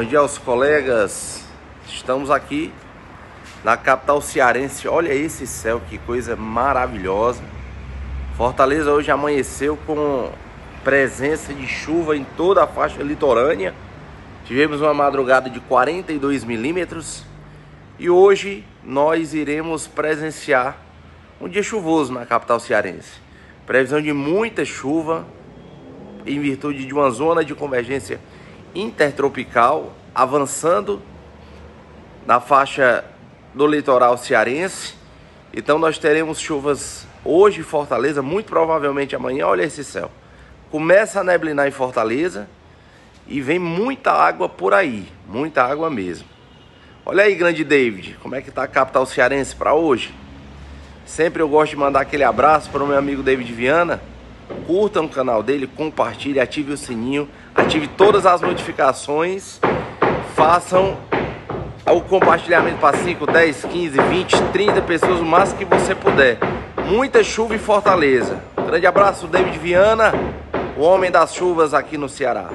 Bom dia aos colegas. Estamos aqui na capital cearense. Olha esse céu, que coisa maravilhosa. Fortaleza hoje amanheceu com presença de chuva em toda a faixa litorânea. Tivemos uma madrugada de 42 milímetros e hoje nós iremos presenciar um dia chuvoso na capital cearense. Previsão de muita chuva em virtude de uma zona de convergência intertropical avançando na faixa do litoral cearense. Então nós teremos chuvas hoje em Fortaleza, muito provavelmente amanhã. Olha esse céu. Começa a neblinar em Fortaleza e vem muita água por aí, muita água mesmo. Olha aí, grande David, como é que tá a capital cearense para hoje? Sempre eu gosto de mandar aquele abraço para o meu amigo David Viana. Curta o canal dele, compartilhe, ative o sininho, ative todas as notificações. Façam o compartilhamento para 5, 10, 15, 20, 30 pessoas, o máximo que você puder. Muita chuva em Fortaleza. Grande abraço, David Viana, o homem das chuvas aqui no Ceará.